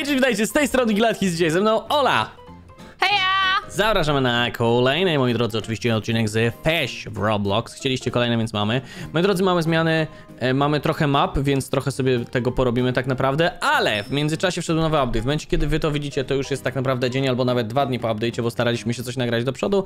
Hej, cześć, witajcie, z tej strony Gilatki, dzisiaj ze mną Ola! Zapraszamy na kolejny, moi drodzy, oczywiście odcinek z Fish w Roblox. Chcieliście kolejny, więc mamy. Moi drodzy, mamy zmiany, e, mamy trochę map, więc trochę sobie tego porobimy tak naprawdę, ale w międzyczasie wszedł nowy update. W momencie, kiedy wy to widzicie, to już jest tak naprawdę dzień albo nawet dwa dni po update'cie, bo staraliśmy się coś nagrać do przodu.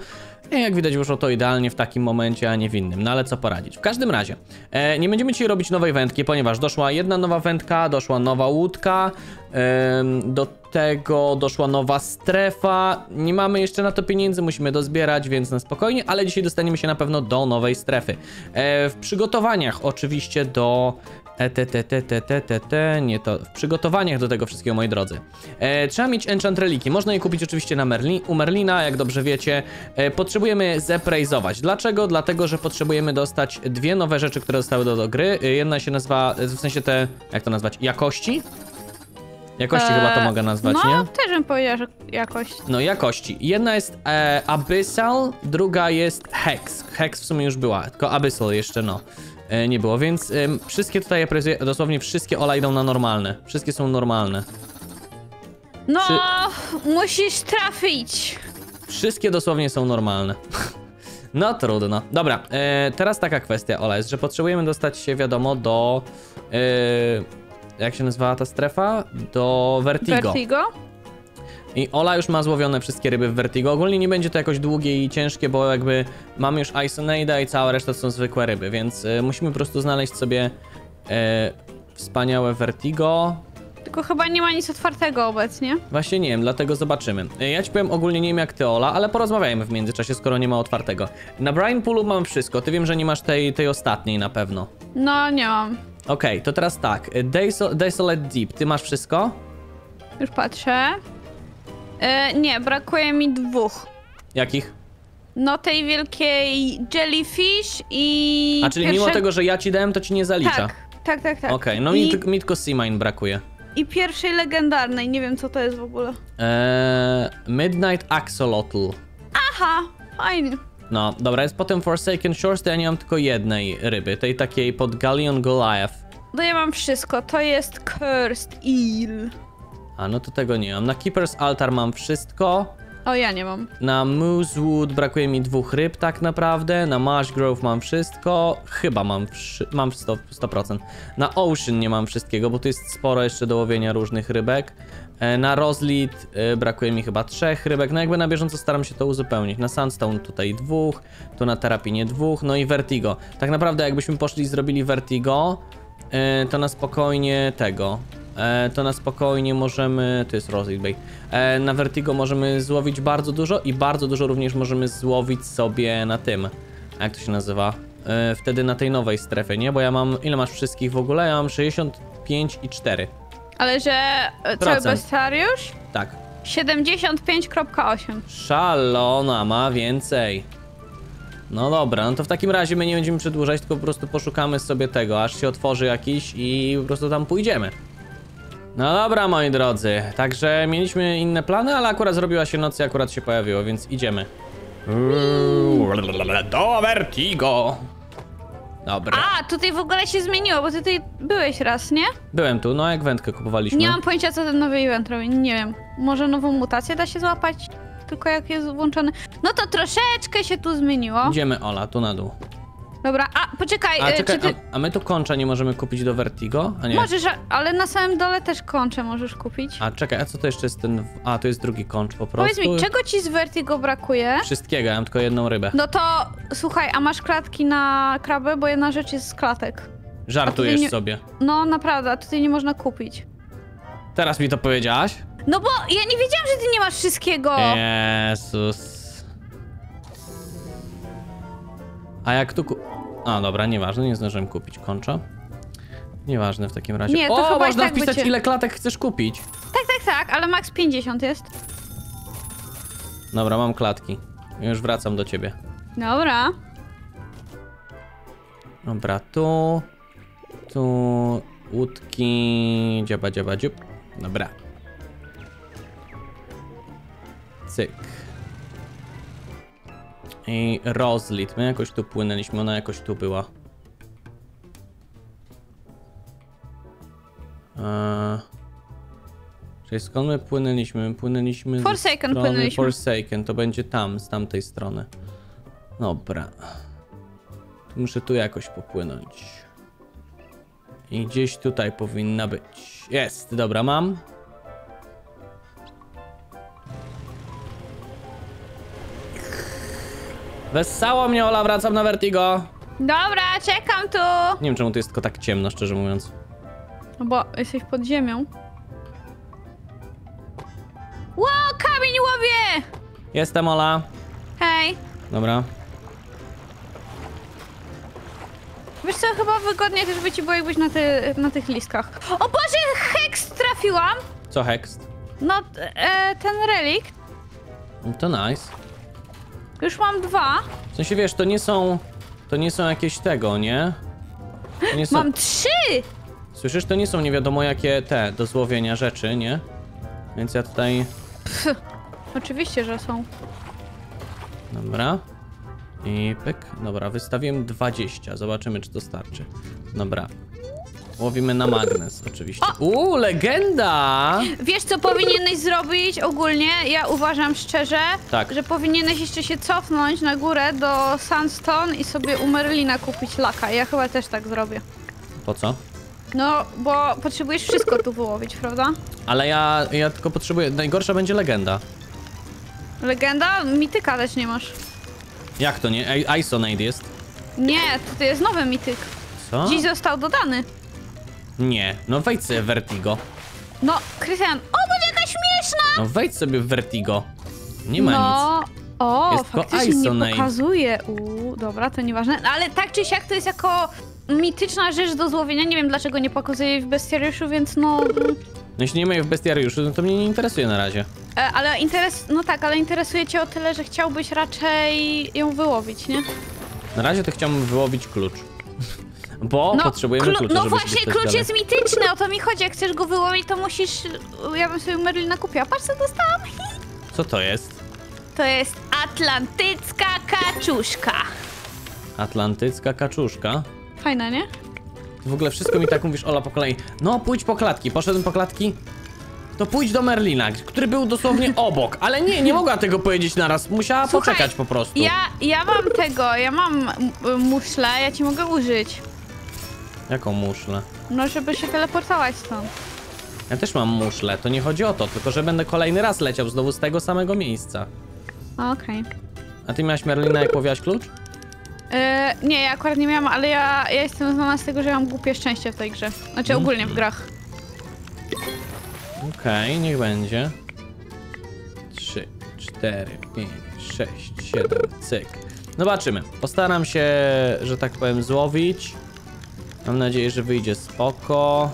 I jak widać, wyszło to idealnie w takim momencie, a nie w innym. No ale co poradzić? W każdym razie, e, nie będziemy dzisiaj robić nowej wędki, ponieważ doszła jedna nowa wędka, doszła nowa łódka, em, do tego doszła nowa strefa. Nie mamy jeszcze na to pieniędzy, musimy dozbierać, więc na spokojnie, ale dzisiaj dostaniemy się na pewno do nowej strefy. E, w przygotowaniach oczywiście do. E, te, nie to. W przygotowaniach do tego wszystkiego, moi drodzy. E, trzeba mieć enchant reliki. Można je kupić oczywiście na Merli, u Merlina, jak dobrze wiecie. E, potrzebujemy zepraizować. Dlaczego? Dlatego, że potrzebujemy dostać dwie nowe rzeczy, które zostały do, do gry. E, Jedna się nazywa, w sensie te, jak to nazwać, jakości. Jakości chyba to Eee, mogę nazwać, no, nie? też bym powiedziała, że jakoś. No, jakości. Jedna jest e, Abyssal, druga jest Hex. Hex w sumie już była, tylko Abyssal jeszcze no. E, nie było, więc em, wszystkie tutaj, ja prezuję, dosłownie wszystkie ola idą na normalne. Wszystkie są normalne. No, Czy- musisz trafić. Wszystkie dosłownie są normalne. No trudno. Dobra, e, teraz taka kwestia, Ola, jest, że potrzebujemy dostać się, wiadomo, do... E, jak się nazywała ta strefa? Do Vertigo. Vertigo? I Ola już ma złowione wszystkie ryby w Vertigo. Ogólnie nie będzie to jakoś długie i ciężkie, bo jakby mamy już Isonade'a i cała reszta to są zwykłe ryby, więc e, musimy po prostu znaleźć sobie e, wspaniałe Vertigo. Tylko chyba nie ma nic otwartego obecnie. Właśnie nie wiem, dlatego zobaczymy. E, Ja ci powiem ogólnie nie wiem jak ty Ola, ale porozmawiajmy w międzyczasie, skoro nie ma otwartego. Na Brian Poolu mam wszystko, ty wiem, że nie masz tej, tej ostatniej na pewno. No, nie mam. Okej, to teraz tak. e, Deso- Desolate Deep, ty masz wszystko? Już patrzę. E, nie, brakuje mi dwóch. Jakich? No, tej wielkiej jellyfish i. A czyli pierwsze... mimo tego, że ja ci dałem, to ci nie zalicza? Tak, tak, tak, tak. Okej, no I, mi, tylko- mi tylko Sea Mine brakuje. I pierwszej legendarnej, nie wiem co to jest w ogóle. Eee, Midnight Axolotl. Aha, fajnie. No, dobra, jest potem Forsaken Shores, to ja nie mam tylko jednej ryby, tej takiej pod Galleon Goliath. No ja mam wszystko, to jest Cursed Eel. A, no to tego nie mam. Na Keeper's Altar mam wszystko. O, ja nie mam. Na Moosewood brakuje mi dwóch ryb tak naprawdę. Na Marsh Grove mam wszystko. Chyba mam, mam 100%, 100%. Na Ocean nie mam wszystkiego, bo tu jest sporo jeszcze do łowienia różnych rybek. E, Na Roslit e, brakuje mi chyba trzech rybek. No jakby na bieżąco staram się to uzupełnić. Na Sandstone tutaj dwóch, tu na Terapinie dwóch, no i Vertigo. Tak naprawdę jakbyśmy poszli i zrobili Vertigo, e, to na spokojnie tego. To na spokojnie możemy. To jest Rosy Bay. Na Vertigo możemy złowić bardzo dużo i bardzo dużo również możemy złowić sobie na tym. Jak to się nazywa? Wtedy na tej nowej strefie, nie? Bo ja mam. Ile masz wszystkich w ogóle? Ja mam 65 i 4. Ale że e, cały Procent. bestiariusz? Tak. 75.8. Szalona ma więcej. No dobra, no to w takim razie my nie będziemy przedłużać, tylko po prostu poszukamy sobie tego, aż się otworzy jakiś i po prostu tam pójdziemy. No dobra, moi drodzy, także mieliśmy inne plany, ale akurat zrobiła się noc i akurat się pojawiło, więc idziemy. Do Vertigo! Dobra, A, tutaj w ogóle się zmieniło, bo ty tutaj byłeś raz, nie? byłem tu, no jak wędkę kupowaliśmy. Nie mam pojęcia, co ten nowy event robi, nie wiem. Może nową mutację da się złapać? Tylko jak jest włączony. No to troszeczkę się tu zmieniło. Idziemy, Ola, tu na dół. Dobra, a poczekaj, A e, czekaj, ty... a, a my tu kończa nie możemy kupić do Vertigo? A nie. Możesz, ale na samym dole też kończe możesz kupić. A czekaj, a co to jeszcze jest ten. A, to jest drugi kończ po prostu. Powiedz mi, czego ci z Vertigo brakuje? Wszystkiego, ja mam tylko jedną rybę. No to słuchaj, a masz klatki na krabę, bo jedna rzecz jest z klatek. Żartujesz nie- sobie. No naprawdę, a tutaj nie można kupić. Teraz mi to powiedziałaś? No bo ja nie wiedziałam, że ty nie masz wszystkiego. Jezus. A jak tu. A, dobra, nieważne, nie zdążyłem kupić kończa. Nieważne w takim razie. Nie, to o, chyba można tak wpisać ile klatek chcesz kupić. Tak, tak, tak, ale max 50 jest. Dobra, mam klatki. Już wracam do ciebie. Dobra. Dobra, tu... Tu... Łódki... Dziaba, dziaba, dziób. Dobra. Cyk. I rozlit. My jakoś tu płynęliśmy, ona jakoś tu była. Eee... Czyli skąd my płynęliśmy? Płynęliśmy ze Forsaken strony płynęliśmy. Forsaken, to będzie tam, z tamtej strony. Dobra. Muszę tu jakoś popłynąć. I gdzieś tutaj powinna być. Jest, dobra, mam. Wessało mnie, Ola, wracam na Vertigo. Dobra, czekam tu! Nie wiem, czemu tu jest tylko tak ciemno, szczerze mówiąc. No bo jesteś pod ziemią. Ło, kamień łowię! Jestem, Ola. Hej. Dobra. Wiesz co, chyba wygodniej też by ci było jakbyś na, ty, na tych listkach. O Boże, heks trafiłam! Co hext? No, e, ten relikt. To nice. Już mam dwa. W sensie, wiesz, to nie są... To nie są jakieś tego, nie? Nie są... Mam trzy! Słyszysz, to nie są nie wiadomo jakie te do złowienia rzeczy, nie? Więc ja tutaj... Oczywiście, że są. Dobra. I pyk. Dobra, wystawiłem 20. Zobaczymy, czy to starczy. Dobra. Łowimy na magnes, oczywiście. Uuu, legenda! Wiesz, co powinieneś zrobić ogólnie? Ja uważam szczerze, Tak. że powinieneś jeszcze się cofnąć na górę do Sandstone i sobie u Merlina kupić laka. Ja chyba też tak zrobię. Po co? No, bo potrzebujesz wszystko tu wyłowić, prawda? Ale ja, ja tylko potrzebuję... Najgorsza będzie legenda. Legenda? Mityka też nie masz. Jak to nie? Isonade jest. Nie, to jest nowy mityk. Co? Dziś został dodany. Nie. No wejdź sobie w Vertigo. No, Krystian, o, bądź jaka śmieszna! No wejdź sobie w Vertigo. Nie ma nic. no, o, Jest faktycznie nie pokazuje. Uuu, dobra, to nieważne. Ale tak czy siak to jest jako mityczna rzecz do złowienia. Nie wiem dlaczego nie pokazuje jej w bestiariuszu, więc no... mm, No jeśli nie ma jej w bestiariuszu, no to mnie nie interesuje na razie. E, ale interes... No tak, ale interesuje cię o tyle, że chciałbyś raczej ją wyłowić, nie? Na razie to chciałbym wyłowić klucz. Bo potrzebujemy klu- klucza, No właśnie, klucz dalej. jest mityczny, o to mi chodzi. Jak chcesz go wyłowić, to musisz... Ja bym sobie Merlina kupiła. Patrz, co dostałam. Co to jest? To jest atlantycka kaczuszka. Atlantycka kaczuszka. Fajna, nie? W ogóle wszystko mi tak mówisz, Ola, po kolei. No, pójdź po klatki. Poszedłem po klatki. To pójdź do Merlina, który był dosłownie obok. Ale nie, nie mogła tego powiedzieć naraz. Musiała Słuchaj, poczekać po prostu. Ja, ja mam tego, ja mam m- muszlę, ja ci mogę użyć. Jaką muszlę? No, żeby się teleportować stąd. Ja też mam muszlę, to nie chodzi o to, tylko że będę kolejny raz leciał znowu z tego samego miejsca. Okej. A ty miałaś Merlina, jak łowiłaś klucz? E, Nie, ja akurat nie miałam, ale ja, ja jestem znana z tego, że ja mam głupie szczęście w tej grze. Znaczy ogólnie w grach. Okej, niech będzie. 3, 4, 5, 6, 7, cyk. Zobaczymy. Postaram się, że tak powiem, złowić. Mam nadzieję, że wyjdzie spoko.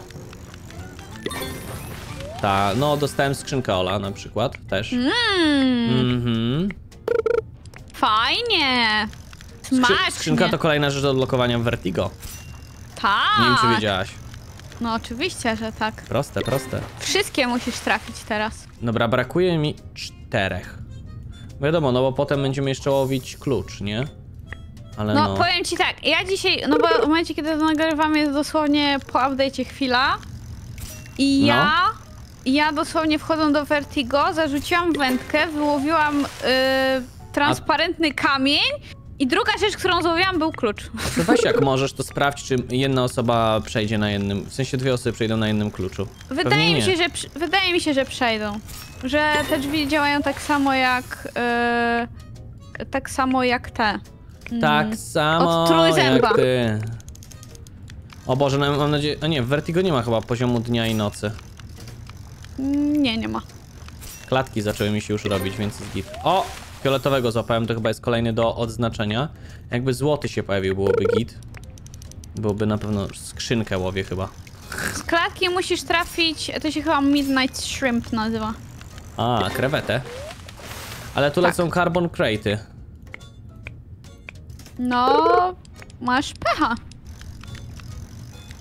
Ta, no dostałem skrzynkę Ola na przykład też. Mmm, Mhm. fajnie. Skrzy Smacznie. skrzynka to kolejna rzecz do odblokowania w Vertigo. Tak. Nie wiem, czy wiedziałaś. No oczywiście, że tak. Proste, proste. Wszystkie musisz trafić teraz. Dobra, brakuje mi czterech. Wiadomo, no bo potem będziemy jeszcze łowić klucz, nie? Ale No, no. powiem ci tak, ja dzisiaj, no bo w momencie, kiedy to nagrywam, jest dosłownie po update'cie chwila. I No. ja, ja dosłownie wchodząc do Vertigo, zarzuciłam wędkę, wyłowiłam y, transparentny kamień i druga rzecz, którą złowiłam, był klucz. To weź jak możesz, to sprawdź, czy jedna osoba przejdzie na jednym, w sensie dwie osoby przejdą na jednym kluczu. Wydaje mi, się, że, wydaje mi się, że przejdą. Że te drzwi działają tak samo jak, y, tak samo jak te. Mm. Tak samo Od trójzęba. jak ty. O Boże, no, mam nadzieję, a nie, w Vertigo nie ma chyba poziomu dnia i nocy. Mm, Nie, nie ma. Klatki zaczęły mi się już robić, więc jest git. O! Fioletowego złapałem, to chyba jest kolejny do odznaczenia. Jakby złoty się pojawił, byłoby git. Byłoby na pewno skrzynkę łowię chyba. Z klatki musisz trafić, to się chyba Midnight Shrimp nazywa. A, krewetę. Ale tu Tak. lecą carbon crate'y. No, masz pecha.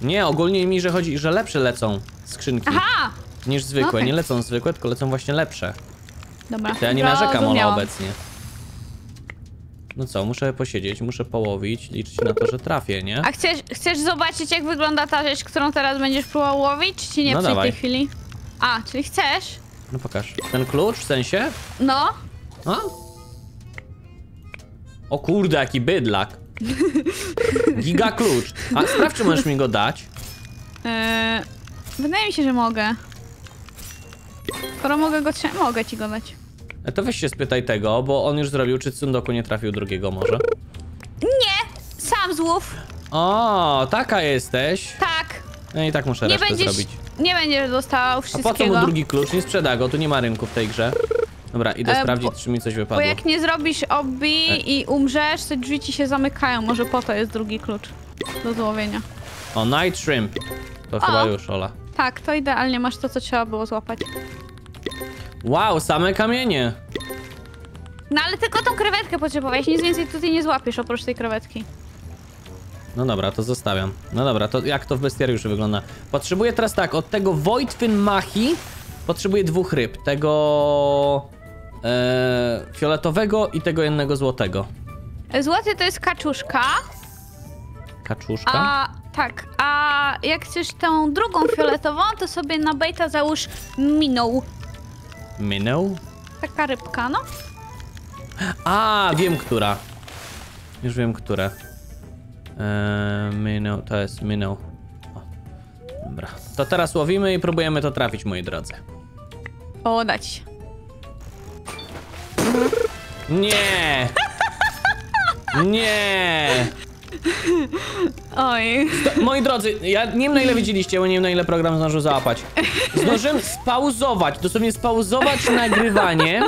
Nie, ogólnie mi, że chodzi, że lepsze lecą skrzynki Aha! niż zwykłe. Okej. Nie lecą zwykłe, tylko lecą właśnie lepsze. Dobra. To ja nie narzekam, Ola, obecnie. No co, muszę posiedzieć, muszę połowić, liczyć na to, że trafię, nie? A chcesz, chcesz zobaczyć, jak wygląda ta rzecz, którą teraz będziesz próbował łowić, czy ci nie No przy dawaj. tej chwili? A, czyli chcesz? No pokaż. Ten klucz w sensie? No. A? O kurde, jaki bydlak. Giga klucz. A sprawdź, czy możesz mi go dać. Eee, wydaje mi się, że mogę. Skoro mogę go trzymać, mogę ci go dać. E, To weź się spytaj tego, bo on już zrobił, czy Tsundoku nie trafił drugiego może. Nie! Sam złów! O, taka jesteś. Tak! No i tak muszę Nie resztę będziesz, zrobić. nie będziesz dostał A po co mu drugi klucz? Nie sprzeda go, tu nie ma rynku w tej grze. Dobra, idę E, sprawdzić, bo- czy mi coś Bo wypadło. jak nie zrobisz obbi E. i umrzesz, to drzwi ci się zamykają. Może po to jest drugi klucz do złowienia. O, Night Shrimp. To chyba już, Ola. Tak, to idealnie masz to, co trzeba było złapać. Wow, same kamienie. No ale tylko tą krewetkę potrzebowałeś, nic więcej tutaj nie złapiesz oprócz tej krewetki. No dobra, to zostawiam. No dobra, to jak to w bestiariuszu wygląda? Potrzebuję teraz tak, od tego Voidfin Machi potrzebuję dwóch ryb. Tego e, fioletowego i tego jednego złotego. Złoty to jest kaczuszka, Kaczuszka? a tak, a jak chcesz tą drugą fioletową, to sobie na bejta załóż minął. Minął? Taka rybka, no. A, wiem która. Już wiem, które. Eee, minął, to jest minął. O, dobra. To teraz łowimy i próbujemy to trafić, moi drodzy. O, dać. Nie! Nie! Oj. Moi drodzy, ja nie wiem na ile widzieliście, bo nie wiem na ile program zdążył załapać. Zdążyłem spauzować, dosłownie spauzować nagrywanie.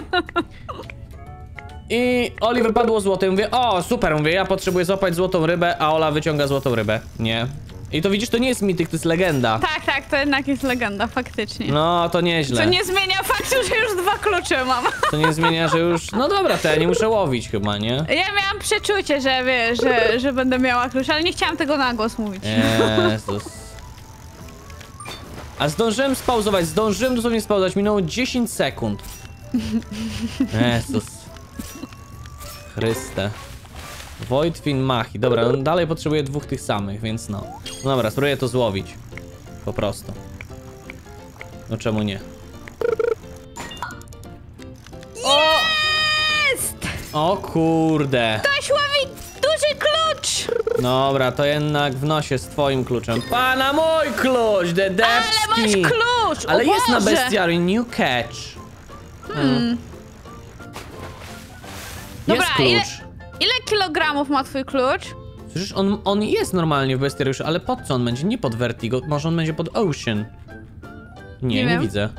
I Oli wypadło złote. Mówię, o super, mówię, ja potrzebuję złapać złotą rybę, a Ola wyciąga złotą rybę. Nie. I to widzisz, to nie jest mityk, to jest legenda. Tak, tak, to jednak jest legenda, faktycznie. No, to nieźle. Co nie zmienia faktu, że już dwa klucze mam. To nie zmienia, że już... No dobra, to ja nie muszę łowić chyba, nie? Ja miałam przeczucie, że wiesz, że, że będę miała klucz, ale nie chciałam tego na głos mówić. Jezus. A zdążyłem spauzować, zdążyłem dosłownie spauzować, minęło 10 sekund. Jezus. Chryste. Voidfin Machi. Dobra, on dalej potrzebuje dwóch tych samych, więc no. No dobra, spróbuję to złowić. Po prostu. No czemu nie? Jest! O kurde. Ktoś łowi duży klucz! Dobra, to jednak w nosie z twoim kluczem. Pana mój klucz, Ale dedewski! masz klucz! Ale o jest na bestiary new catch. Hmm. Dobra, jest klucz. Kilogramów ma twój klucz? Przecież on, on jest normalnie w bestiariuszu, ale pod co on będzie? Nie pod Vertigo, może on będzie pod Ocean. Nie, Nie nie, widzę.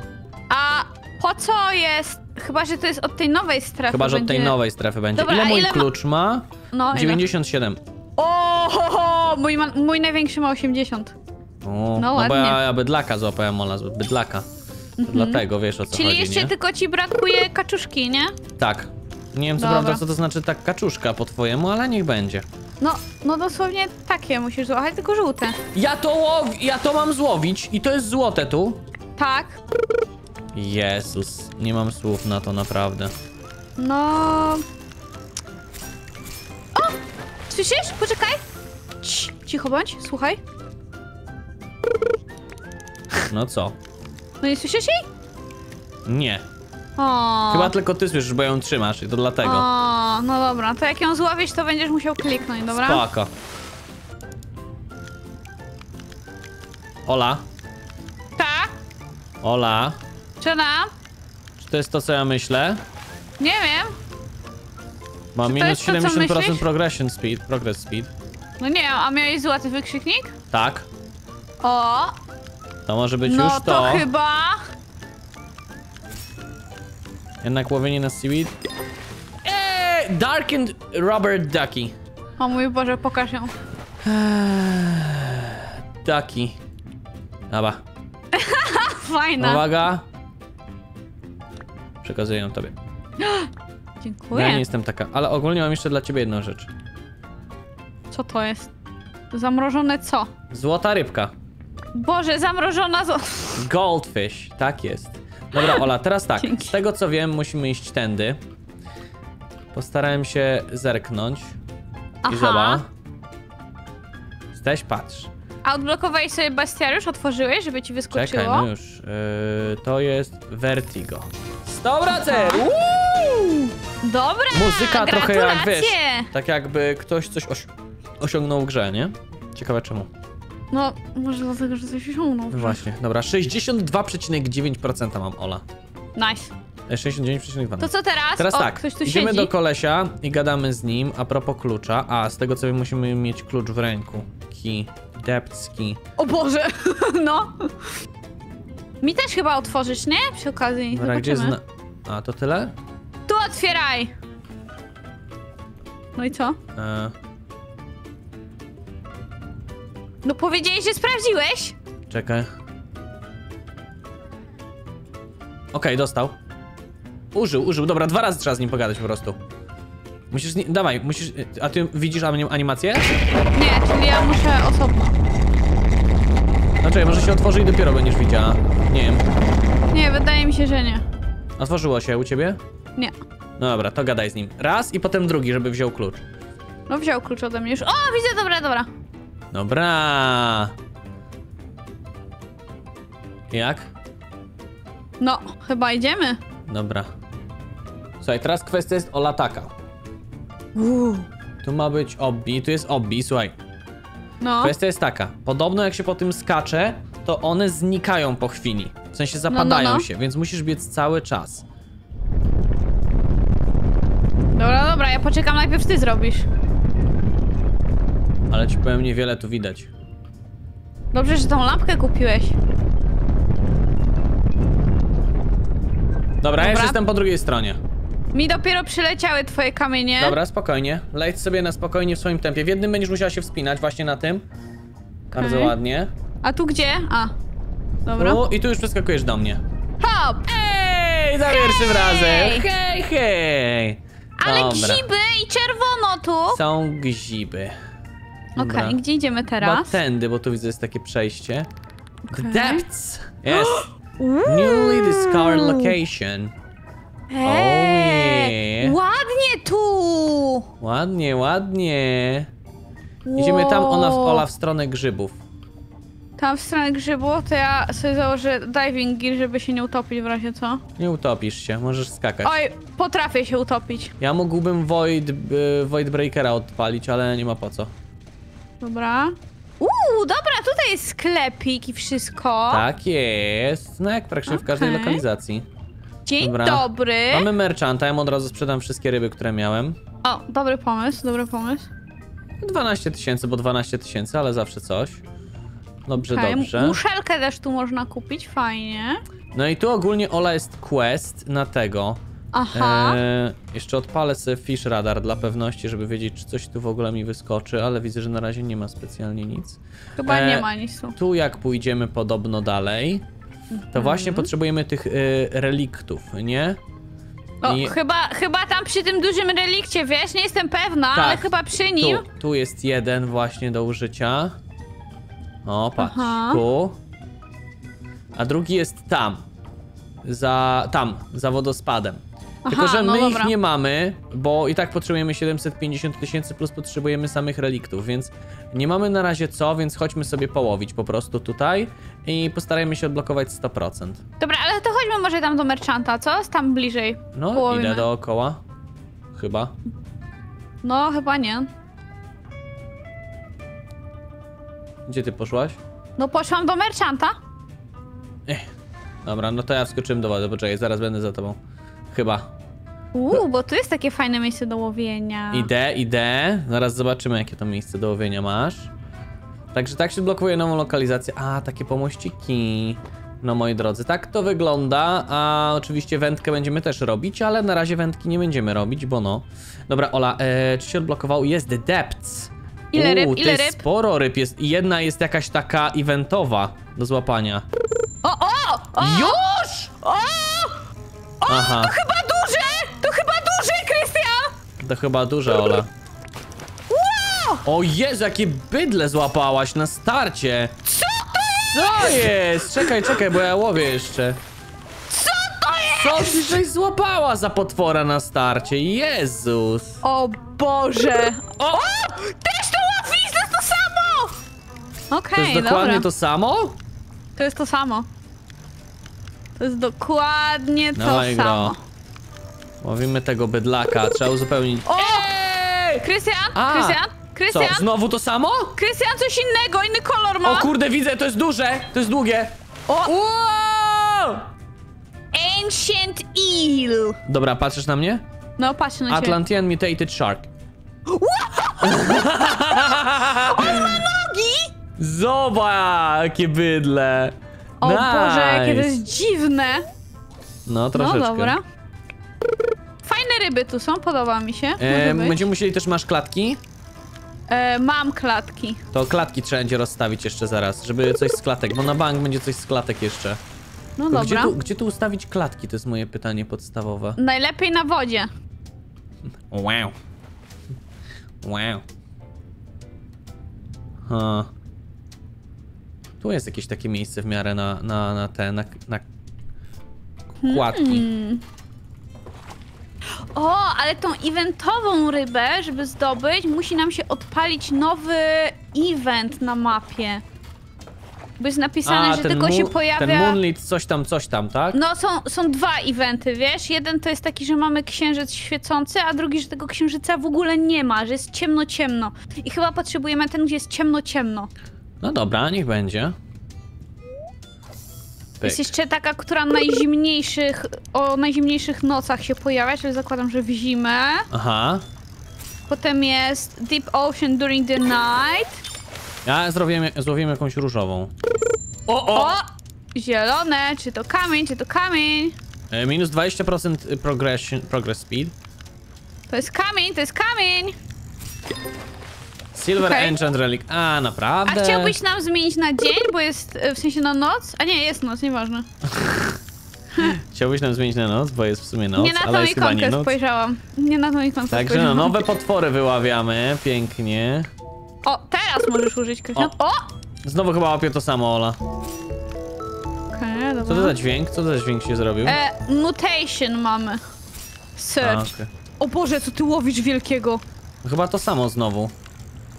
A po co jest? Chyba, że to jest od tej nowej strefy. Chyba, że od tej nowej strefy będzie. Dobra, ile mój ile ma- klucz ma? No, ile? 97. O, ho, ho, mój, ma, mój największy ma 80. O, No no, bo ładnie. ja, ja bydlaka złapałem, Ola, bydlaka. To Dlatego, wiesz o co Czyli chodzi, jeszcze nie? tylko ci brakuje kaczuszki, nie? Tak. Nie wiem co Dobra. prawda, co to znaczy tak kaczuszka po twojemu, ale niech będzie. No, no dosłownie takie musisz złapać, tylko żółte. Ja to łow... ja to mam złowić i to jest złote tu. Tak. Jezus, nie mam słów na to naprawdę. No. O! Słyszysz? Poczekaj. Cii, cicho bądź, słuchaj. No co? No nie słyszysz jej? Nie. O. Chyba tylko ty słyszysz, bo ją trzymasz i to dlatego. O, no dobra, to jak ją złowisz, to będziesz musiał kliknąć, dobra? Spoko. Ola, Tak? Ola, Czy na? czy to jest to, co ja myślę? Nie wiem. Mam Czy to minus jest to, co 70% myślisz? progression speed, progress speed. No nie wiem, a miałeś złoty wykrzyknik? Tak, O, to może być no już to, to. chyba... Jednak łowienie na seaweed. Eee, Darkened Rubber Ducky. O mój Boże, pokaż ją. Ducky. Dobra, Fajna. uwaga. Przekazuję ją tobie. Dziękuję. Ja nie jestem taka, ale ogólnie mam jeszcze dla ciebie jedną rzecz. Co to jest? Zamrożone co? Złota rybka. Boże, zamrożona zo... Goldfish, tak jest. Dobra, Ola, teraz tak. Dzięki. Z tego co wiem, musimy iść tędy. Postarałem się zerknąć. I Aha. zobacz. Jesteś, patrz. A odblokowałeś sobie bestiariusz? Otworzyłeś, żeby ci wyskoczyło? Czekaj, no już. Yy, to jest Vertigo. 100%! Uuu! Dobra, Muzyka trochę jak, wiesz, tak jakby ktoś coś osi osiągnął w grze, nie? Ciekawe czemu. No, może dlatego, że coś osiągnął. No właśnie, dobra, 62,9% mam Ola. Nice. E, 69,2. To co teraz? Teraz o, tak, ktoś tu idziemy siedzi. do kolesia i gadamy z nim a propos klucza. A, z tego co wiem, musimy mieć klucz w ręku. Key, depth key. O Boże, no. Mi też chyba otworzysz, nie? Przy okazji. Dobra, gdzie jest Zobaczymy. na... A, to tyle? Tu otwieraj. No i co? E, No powiedziałeś, że sprawdziłeś? czekaj. Okej, dostał. Użył, użył. Dobra, dwa razy trzeba z nim pogadać po prostu. Musisz z nim... Dawaj, musisz... A ty widzisz anim- animację? Nie, czyli ja muszę osobno. Znaczy, może się otworzy i dopiero będziesz widziała. Nie wiem. Nie, wydaje mi się, że nie. Otworzyło się u ciebie? Nie. No dobra, to gadaj z nim. Raz i potem drugi, żeby wziął klucz. No wziął klucz ode mnie już. O, widzę, dobra, dobra. Dobra. Jak? No, chyba idziemy. Dobra. Słuchaj, teraz kwestia jest o lataka. Tu ma być obbi, tu jest obbi, słuchaj. No. Kwestia jest taka. Podobno jak się po tym skacze, to one znikają po chwili. W sensie zapadają no. się, więc musisz biec cały czas. Dobra, dobra, ja poczekam, najpierw ty zrobisz. Ale ci powiem, niewiele tu widać. Dobrze, że tą lampkę kupiłeś. Dobra, ja już Dobra. jestem po drugiej stronie. Mi dopiero przyleciały twoje kamienie. Dobra, spokojnie. Leć sobie na spokojnie w swoim tempie. W jednym będziesz musiała się wspinać, właśnie na tym. Bardzo Okej. ładnie. A tu gdzie? A. Dobra. Tu, I tu już przeskakujesz do mnie. Hop! Ej, za pierwszym razem! Hej, hej! Ale Dobra. grzyby i czerwono tu! Są gziby. Okej, Dobra. gdzie idziemy Chyba teraz? tędy, bo tu widzę jest takie przejście. The Okej. depths! Yes! Newly discovered location. Eee, yeah. Ładnie tu! Ładnie, ładnie. Idziemy tam, ona w, Wow. Ola w stronę grzybów. Tam w stronę grzybu, to ja sobie założę diving gear, żeby się nie utopić w razie co. Nie utopisz się, możesz skakać. Oj, potrafię się utopić. Ja mógłbym Void, y, Void Breakera odpalić, ale nie ma po co. Dobra. Uuu, dobra, tutaj jest sklepik i wszystko. Tak jest. No jak praktycznie w każdej Okej. lokalizacji. Dzień Dobra. dobry. Mamy merchanta, ja mu od razu sprzedam wszystkie ryby, które miałem. O, dobry pomysł, dobry pomysł. 12 tysięcy, bo 12 tysięcy, ale zawsze coś. Dobrze, Okej, dobrze. Muszelkę też tu można kupić, fajnie. No i tu ogólnie Ola jest quest na tego. Aha. Eee, jeszcze odpalę sobie Fish Radar dla pewności, żeby wiedzieć, czy coś tu w ogóle mi wyskoczy, ale widzę, że na razie nie ma specjalnie nic. Chyba e, nie ma nic tu. Tu jak pójdziemy podobno dalej, to Mhm. właśnie potrzebujemy tych y, reliktów, nie? O, i- chyba, chyba tam przy tym dużym relikcie, wiesz, nie jestem pewna, Tak, ale chyba przy nim. Tu, tu jest jeden właśnie do użycia. O, patrz, Aha. tu. A drugi jest tam. Za, tam, za wodospadem. Tylko, Aha, że no my ich nie mamy, bo i tak potrzebujemy 750 tysięcy plus potrzebujemy samych reliktów, więc nie mamy na razie co, więc chodźmy sobie połowić po prostu tutaj i postarajmy się odblokować 100%. Dobra, ale to chodźmy może tam do merchanta, co? Tam bliżej. No, Połowimy. idę dookoła. Chyba. No, chyba nie. Gdzie ty poszłaś? No poszłam do merchanta. Dobra, no to ja wskoczyłem do wody, poczekaj, zaraz będę za tobą. Chyba. Uuu, bo tu jest takie fajne miejsce do łowienia. Idę, idę. Zaraz zobaczymy, jakie to miejsce do łowienia masz. Także tak się blokuje nową lokalizację. A, takie pomościki. No moi drodzy, tak to wygląda. A oczywiście wędkę będziemy też robić, ale na razie wędki nie będziemy robić, bo no. Dobra, Ola, e, czy się odblokował? Jest The Depths. Ile ryb? to Ile jest ryb? sporo ryb jest. Jedna jest jakaś taka eventowa do złapania. O, o! o! Już! O! Aha, To chyba duże! To chyba duże, Krystian! to chyba duża, Ola. Wow! O Jezu, jakie bydle złapałaś na starcie! Co to jest? Co jest? Czekaj, czekaj, bo ja łowię jeszcze. Co to jest? Co ty żeś złapała za potwora na starcie? Jezus! O Boże! O! Też to łatwizna to samo! Okej, To jest dobra. dokładnie to samo? To jest to samo. To jest dokładnie to Dawaj, samo. Łowimy tego bydlaka, trzeba uzupełnić. O! Krystian? A! Krystian? Co, Krystian? znowu to samo? Krystian, coś innego, inny kolor ma. O kurde, widzę, to jest duże, to jest długie. O! Wow! Ancient Eel. Dobra, patrzysz na mnie? No, patrz na ciebie. Atlantean Mutated Shark. Nogi! Zobacz, jakie bydle. O nice. Boże, jakie to jest dziwne. No, troszeczkę. No dobra. Fajne ryby tu są, podoba mi się. E, będziemy musieli też, masz klatki? E, mam klatki. To klatki trzeba będzie rozstawić jeszcze zaraz, żeby coś z klatek, bo na bank będzie coś z klatek jeszcze. No To gdzie, dobra. tu, gdzie tu ustawić klatki? To jest moje pytanie podstawowe. Najlepiej na wodzie. Wow. Wow. Ha. Tu jest jakieś takie miejsce w miarę na, na, na te, na, na kładki. Hmm. O, ale tą eventową rybę, żeby zdobyć, musi nam się odpalić nowy event na mapie. Bo jest napisane, że ten tylko się pojawia... Ten Moonlit coś tam, coś tam, tak? No, są, są dwa eventy, wiesz? Jeden to jest taki, że mamy księżyc świecący, a drugi, że tego księżyca w ogóle nie ma, że jest ciemno, ciemno. I chyba potrzebujemy ten, gdzie jest ciemno, ciemno. No dobra, niech będzie. Jest jeszcze taka, która najzimniejszych, o najzimniejszych nocach się pojawia, czyli zakładam, że w zimę. Aha. Potem jest Deep Ocean During the Night. Ja zrobiłem, złowiłem jakąś różową. O, o! O! Zielone, czy to kamień, czy to kamień. E, Minus 20% progression, progress speed. To jest kamień, to jest kamień. Silver Okej. Enchant Relic. A, A naprawdę? chciałbyś nam zmienić na dzień, bo jest e, w sensie na noc? A nie, jest noc, nieważne. Chciałbyś nam zmienić na noc, bo jest w sumie noc, nie na ale tą jest chyba nie ikonkę noc. spojrzałam. Nie na tą ikonkę Także no, nowe potwory wyławiamy. Pięknie. O, teraz możesz użyć, Krystian. O! Znowu chyba łapię to samo, Ola. Okej, Co to za dźwięk? Co to za dźwięk się zrobił? E, mutation mamy. A, Search. okej. O Boże, co ty łowisz wielkiego? Chyba to samo znowu.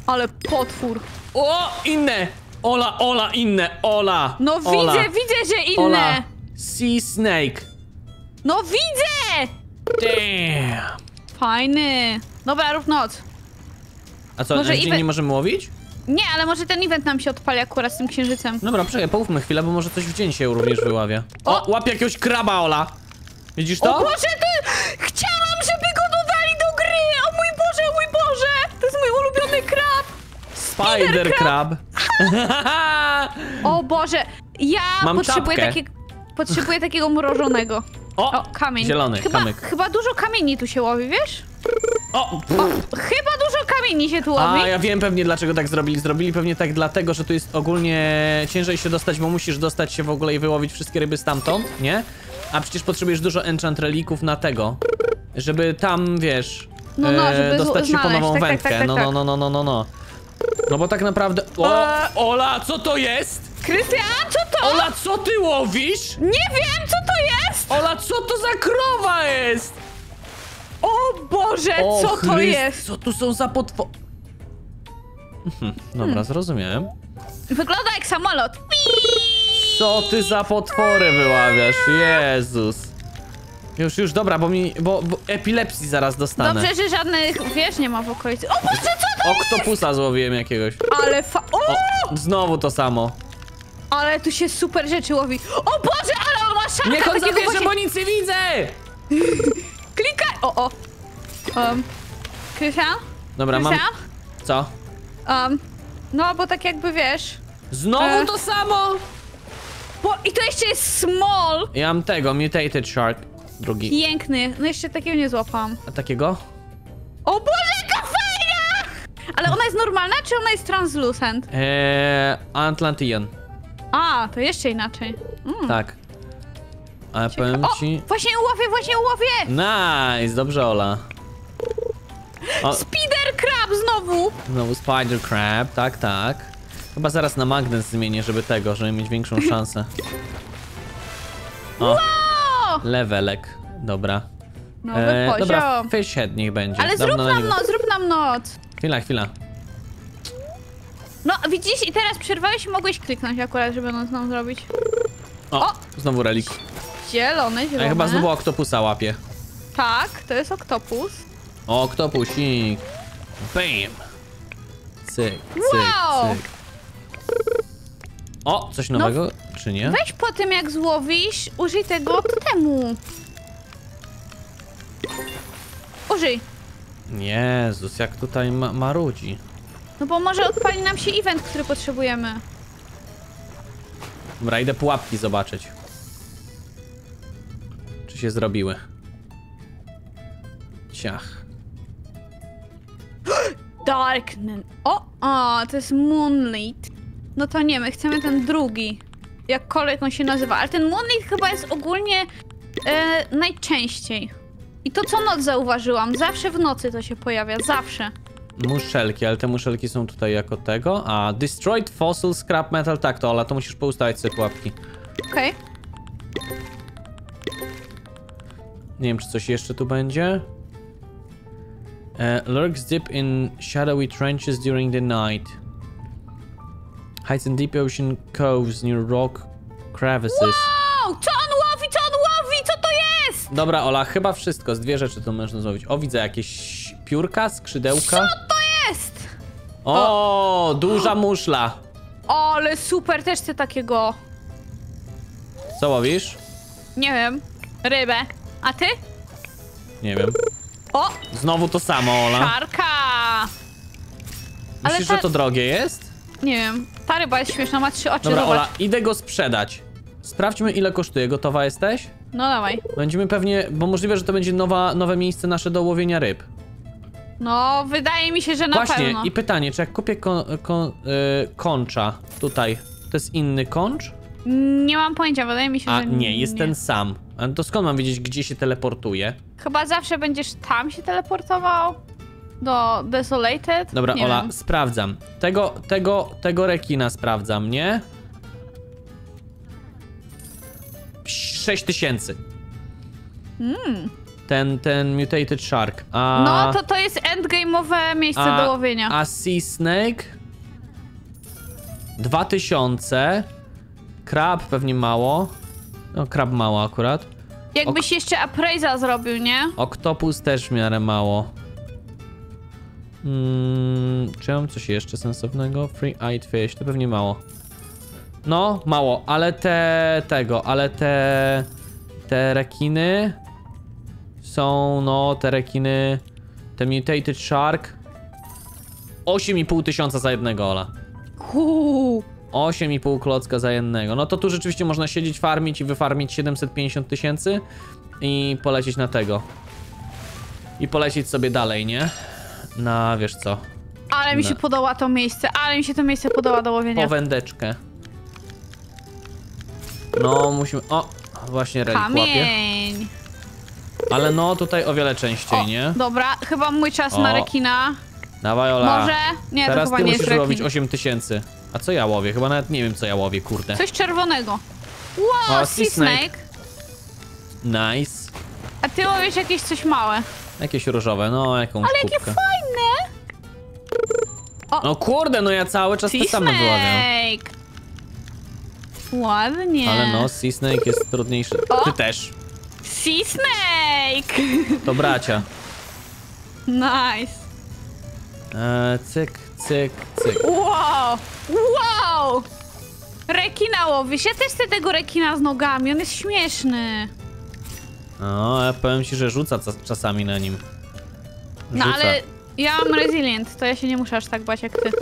Ale potwór. O, inne! Ola, Ola, inne! Ola! No Ola, widzę, widzę, że inne. Ola! Sea Snake! No widzę! Damn! Fajny. Dobra, rób noc. A co, Może even- nie możemy łowić? Nie, ale może ten event nam się odpali akurat z tym księżycem. Dobra, czekaj, połówmy chwilę, bo może coś w dzień się również wyławia. O, O! łap jakiegoś kraba, Ola! Widzisz to? O Boże, ty... Chciałam, żeby go dodali do gry! O mój Boże, o mój Boże! To jest mój ulubiony krab! Spider crab! O Boże, ja Mam potrzebuję czapkę. takiego... Potrzebuję takiego mrożonego. o, O, kamień. zielony chyba, kamyk. Chyba dużo kamieni tu się łowi, wiesz? O, Chyba dużo kamieni się tu łowi. A ja wiem pewnie dlaczego tak zrobili. Zrobili pewnie tak dlatego, że tu jest ogólnie ciężej się dostać, bo musisz dostać się w ogóle i wyłowić wszystkie ryby stamtąd, nie? A przecież potrzebujesz dużo enchant relików na tego, żeby tam, wiesz, No, no, żeby dostać się po nową Tak, tak, wędkę. tak, tak, no, no, no, no, no, no, no. No bo tak naprawdę... O, Ola, co to jest? Krystian, co to? Ola, co ty łowisz? Nie wiem, co to jest! Ola, co to za krowa jest? O Boże, O, co to Chryst, jest? Co tu są za potwo... Mhm, Dobra, zrozumiałem. Wygląda jak samolot. Co ty za potwory wyławiasz? Jezus. Już, już, dobra, bo mi, bo, bo epilepsji zaraz dostanę. Dobrze, że żadnych wież nie ma w okolicy. O Boże, co to? Oktopusa złowiłem jakiegoś. Ale fa... O! O, znowu to samo. Ale tu się super rzeczy łowi. O Boże, ale on ma szarka Niech on zabierze, właśnie... bo nic nie widzę! Klikaj! O, o. Um, Krystian? Dobra, mam... Krystian? Co? Um, no, bo tak jakby wiesz... Znowu E. to samo! Bo... I to jeszcze jest small! Ja mam tego, Mutated Shark. Drugi. Piękny. No jeszcze takiego nie złapałam. A takiego? O Boże, jaka fajna! Ale ona jest normalna, czy ona jest translucent? Eee, Atlantean. A, to jeszcze inaczej. Mm. Tak. A powiem O, ci... właśnie ułowię, właśnie ułowię! Nice, dobrze Ola. O, Spider crab znowu! Znowu Spider Crab, tak, tak. Chyba zaraz na magnes zmienię, żeby tego, żeby mieć większą szansę. O, O! levelek, dobra. Nowy E, poziom. dobra, fish head niech będzie. Ale Dawno zrób na nam niego- noc, zrób nam noc. Chwila, chwila. No, widzisz, i teraz przerwałeś i mogłeś kliknąć akurat, żeby no znowu zrobić. O, O! znowu relik. Zielony, zielony. ja chyba znowu oktopusa łapie. Tak, to jest oktopus. Oktopusik. Bam. Cyk, cyk, Wow! cyk. O, coś nowego, czy nie? Weź po tym, jak złowisz, użyj tego temu. Użyj. Jezus, jak tutaj ma marudzi. No bo może odpali nam się event, który potrzebujemy. Dobra, idę pułapki zobaczyć. Czy się zrobiły. Ciach. Darknen. O, o, to jest Moonlight. No to nie, my chcemy ten drugi. Jakkolwiek on się nazywa. Ale ten Moonlight chyba jest ogólnie e, najczęściej. I to co noc zauważyłam. Zawsze w nocy to się pojawia. Zawsze. Muszelki, ale te muszelki są tutaj jako tego. A, destroyed fossil scrap metal, tak to, ale to musisz poustawiać sobie pułapki. Okej. Nie wiem, czy coś jeszcze tu będzie. E, lurks deep in shadowy trenches during the night. Hides in deep ocean coves near rock crevices. Wow! Co on łowi? Co on łowi? Co to jest? Dobra, Ola, chyba wszystko. Z dwie rzeczy tu można zrobić. O, widzę jakieś piórka, skrzydełka. Co to jest? O, duża muszla. Ale super, też chcę takiego. Co łowisz? Nie wiem. Rybę. A ty? Nie wiem. O! Znowu to samo, Ola. Szarka! Myślisz, ta- że to drogie jest? Nie wiem. Ta ryba jest śmieszna, ma trzy oczy. Dobra, zobacz. Ola, idę go sprzedać. Sprawdźmy, ile kosztuje. Gotowa jesteś? No dawaj. Będziemy pewnie, bo możliwe, że to będzie nowa, nowe miejsce nasze do łowienia ryb. No, wydaje mi się, że na Właśnie, pewno. i pytanie, czy jak kupię kon, kon, y, koncza tutaj, to jest inny koncz? Nie mam pojęcia, wydaje mi się, A że nie, jest ten sam. A to skąd mam wiedzieć, gdzie się teleportuje? Chyba zawsze będziesz tam się teleportował? Do Desolated? Dobra, nie Ola, Wiem. sprawdzam. Tego, tego, tego rekina sprawdzam, nie? 6 tysięcy. Ten, ten Mutated Shark. A. No, to to jest endgame'owe miejsce a, do łowienia. A Sea Snake? 2000. Krab pewnie mało. No, krab mało akurat. Jakbyś jeszcze appraiza zrobił, nie? Oktopus też w miarę mało. Mm, czy ja mam coś jeszcze sensownego? Free Eyed Fish, to pewnie mało. No, mało, ale te tego, ale te te rekiny są, no, te rekiny, te Mutated Shark 8,5 tysiąca za jednego, Ola. Uuu. 8,5 klocka za jednego. No to tu rzeczywiście można siedzieć, farmić i wyfarmić 750 tysięcy i polecieć na tego. I polecieć sobie dalej, nie? Na, wiesz co, Ale mi No. się podoba to miejsce, ale mi się to miejsce podoba do łowienia. po wędeczkę. No, musimy... O! Właśnie relik łapie. Kamień. Ale no, tutaj o wiele częściej, O, nie? dobra, chyba mój czas O. na rekina. Dawaj, Ola. Może? Nie, Teraz to chyba ty nie musisz jest robić 8 tysięcy. A co ja łowię? Chyba nawet nie wiem, co ja łowię, kurde. Coś czerwonego. Wow, O, sea snake. snake. Nice. A ty łowisz jakieś coś małe. Jakieś różowe, no, jakąś Ale jakie kubkę. fajne! No kurde, no ja cały czas te same wyławiam. Ładnie. Ale no, Sea Snake jest trudniejszy. O! Ty też. Sea snake! To bracia. Nice. Eee, cyk, cyk, cyk. Wow! Wow! Rekina łowisz. Ja też chcę tego rekina z nogami, on jest śmieszny. No, ja powiem ci, że rzuca ca- czasami na nim. No Rzuca. ale ja mam resilient, to ja się nie muszę aż tak bać jak ty.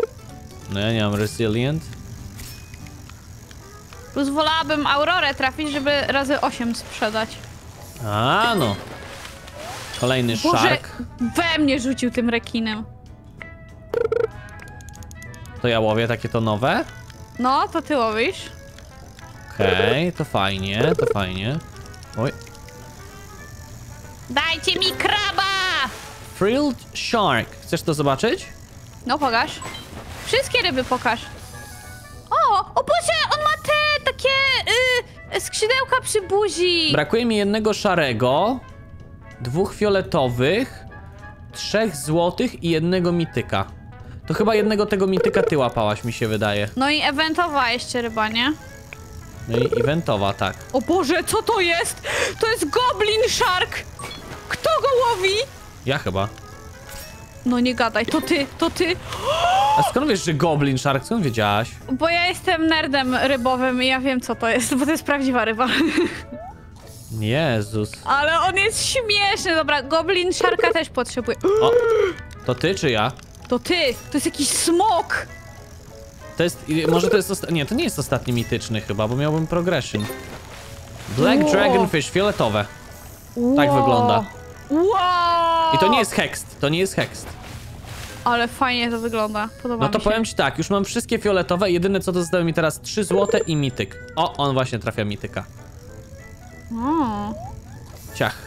No ja nie mam resilient. Plus wolałabym Aurorę trafić, żeby razy 8 sprzedać. A no. Kolejny Boże, shark. we mnie rzucił tym rekinem. To ja łowię takie to nowe. No, to ty łowisz. Okej, to fajnie, to fajnie. Oj. Dajcie mi kraba! Frilled shark. Chcesz to zobaczyć? No pokaż. Wszystkie ryby pokaż. O, o Boże, on ma te takie y, skrzydełka przy buzi. Brakuje mi jednego szarego, dwóch fioletowych, trzech złotych i jednego mityka. To chyba jednego tego mityka ty łapałaś, mi się wydaje. No i eventowa jeszcze ryba, nie? No i eventowa, tak. O Boże, co to jest? To jest Goblin Shark! Kto go łowi? Ja chyba. No nie gadaj, to ty, to ty. A skąd wiesz, że Goblin Shark? Skąd wiedziałaś? Bo ja jestem nerdem rybowym i ja wiem co to jest, bo to jest prawdziwa ryba. Jezus. Ale on jest śmieszny, dobra, Goblin Sharka też potrzebuje. O, to ty czy ja? To ty, to jest jakiś smok! To jest, może to jest, nie, to nie jest ostatni mityczny chyba, bo miałbym progression. Black Wow. Dragonfish, fioletowe. Tak Wow. wygląda. Wow! I to nie jest hext, to nie jest hext. Ale fajnie to wygląda, podoba No to mi się. powiem ci tak, już mam wszystkie fioletowe, jedyne co to zostały mi teraz 3 złote i mityk. O, on właśnie trafia mityka. O. Ciach.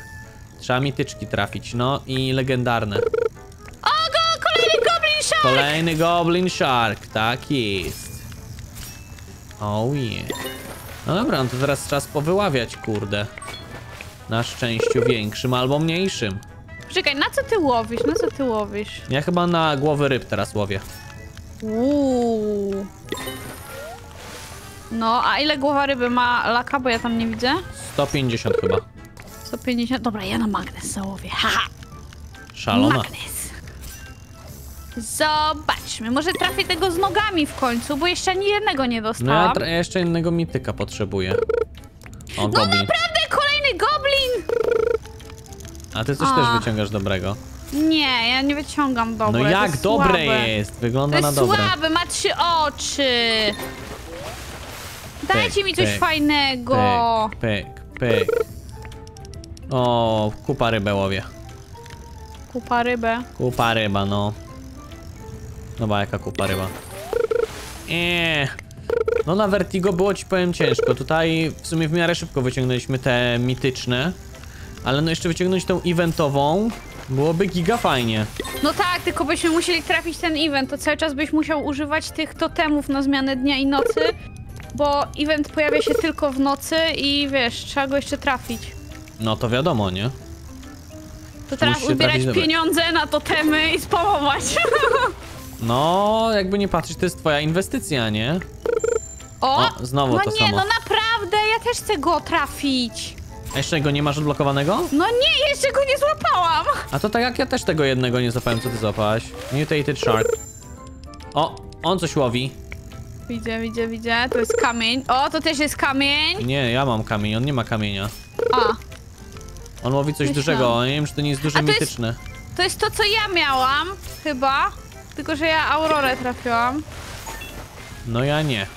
Trzeba mityczki trafić, no i legendarne. O, go, kolejny Goblin Shark! Kolejny Goblin Shark, tak jest. Oh yeah. No dobra, no to teraz czas powyławiać, kurde. Na szczęściu większym albo mniejszym. Czekaj, na co ty łowisz? Na co ty łowisz? Ja chyba na głowy ryb teraz łowię. Uuu. No, a ile głowa ryby ma laka, bo ja tam nie widzę? 150 chyba. 150. Dobra, ja na magnes załowię. Haha, Szalona. magnes. Zobaczmy, może trafię tego z nogami w końcu, bo jeszcze ani jednego nie No ja, dostałam. tra- ja jeszcze innego mityka potrzebuję. O, no goblin. naprawdę! A ty coś A. też wyciągasz dobrego. Nie, ja nie wyciągam dobre. No to jak jest dobre słabe. jest! To Wygląda na jest dobre. słabe, ma trzy oczy. Dajcie Pyk, mi coś pyk, fajnego. Pyk, pyk, pyk. O, kupa rybę łowię. Kupa rybę. Kupa ryba, no. No ba, jaka kupa ryba. Eee. No na Vertigo było ci powiem ciężko. Tutaj w sumie w miarę szybko wyciągnęliśmy te mityczne. Ale no jeszcze wyciągnąć tą eventową byłoby giga fajnie. No tak, tylko byśmy musieli trafić ten event, to cały czas byś musiał używać tych totemów na zmianę dnia i nocy, bo event pojawia się tylko w nocy i wiesz, trzeba go jeszcze trafić. No to wiadomo, nie? To teraz Musicie ubierać pieniądze na totemy i spamować. No, jakby nie patrzeć, to jest twoja inwestycja, nie? O, O, znowu no to nie, samo. no naprawdę, ja też chcę go trafić. A jeszcze go nie masz odblokowanego? No nie, jeszcze go nie złapałam. A to tak jak ja też tego jednego nie złapałem, co ty złapałaś. Mutated Shark. O, on coś łowi. Widzę, widzę, widzę, to jest kamień. O, to też jest kamień. Nie, ja mam kamień, on nie ma kamienia. A, On łowi coś Myślałam. dużego, nie wiem, czy to nie jest duże A to jest- mityczne. to jest to, co ja miałam, chyba. Tylko, że ja Aurorę trafiłam. No ja nie.